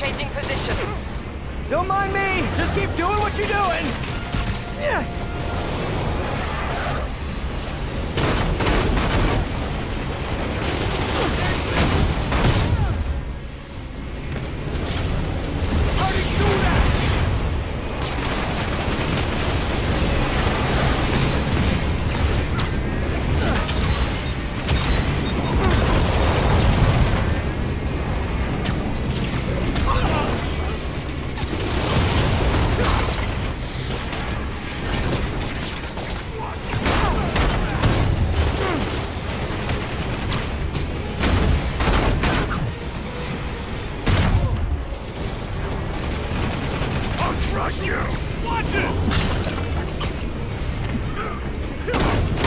Changing position. Don't mind me. Just keep doing what you're doing. Yeah. You! Watch it!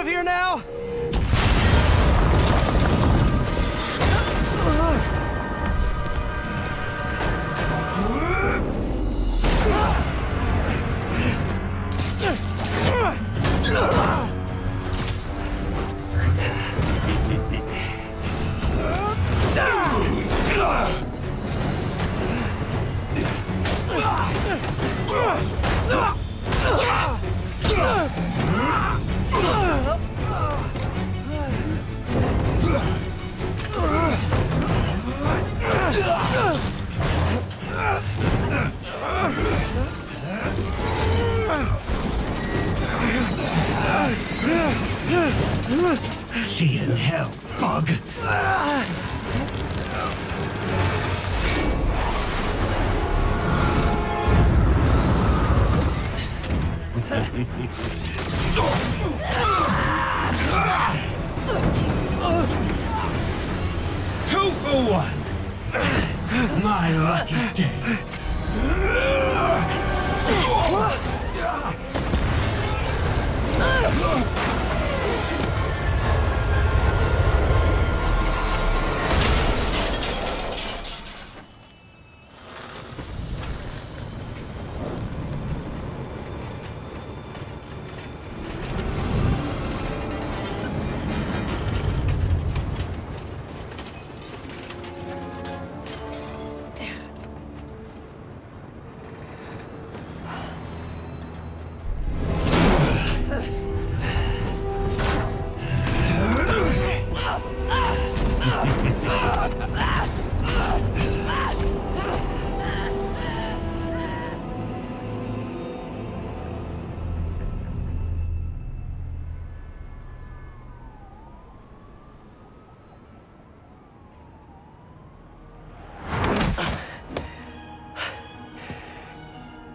Out of here now? See you in hell, bug. Two for one. My lucky day.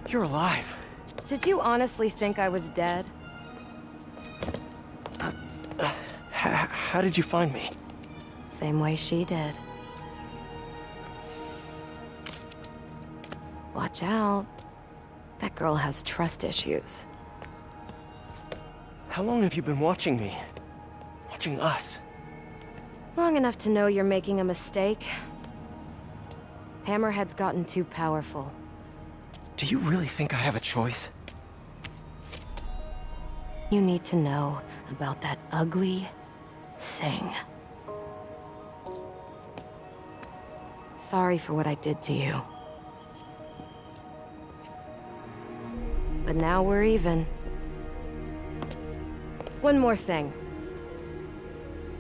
You're alive. Did you honestly think I was dead? Uh, uh, how did you find me? Same way she did. Watch out. That girl has trust issues. How long have you been watching me? Watching us? Long enough to know you're making a mistake. Hammerhead's gotten too powerful. Do you really think I have a choice? You need to know about that ugly thing. Sorry for what I did to you. But now we're even. One more thing.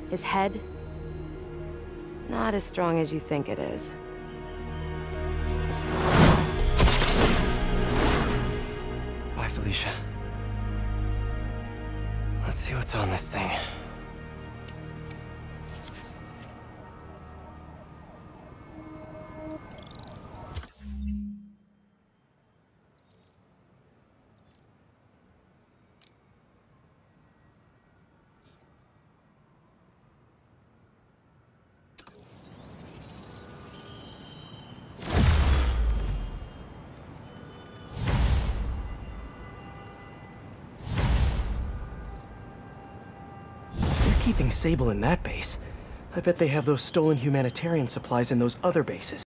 His head? Not as strong as you think it is. Bye, Felicia. Let's see what's on this thing. Keeping Sable in that base. I bet they have those stolen humanitarian supplies in those other bases.